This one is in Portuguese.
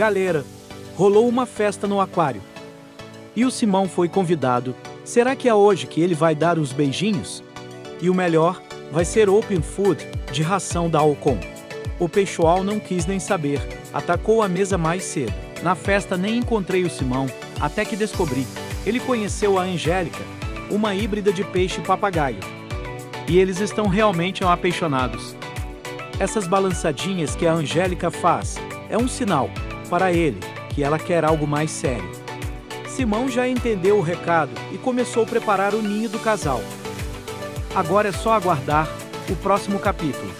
Galera, rolou uma festa no aquário. E o Simão foi convidado. Será que é hoje que ele vai dar os beijinhos? E o melhor, vai ser open food, de ração da Alcon. O Peixoal não quis nem saber, atacou a mesa mais cedo. Na festa nem encontrei o Simão, até que descobri. Ele conheceu a Angélica, uma híbrida de peixe papagaio. E eles estão realmente apaixonados. Essas balançadinhas que a Angélica faz é um sinal, para ele, que ela quer algo mais sério. Simão já entendeu o recado e começou a preparar o ninho do casal. Agora é só aguardar o próximo capítulo.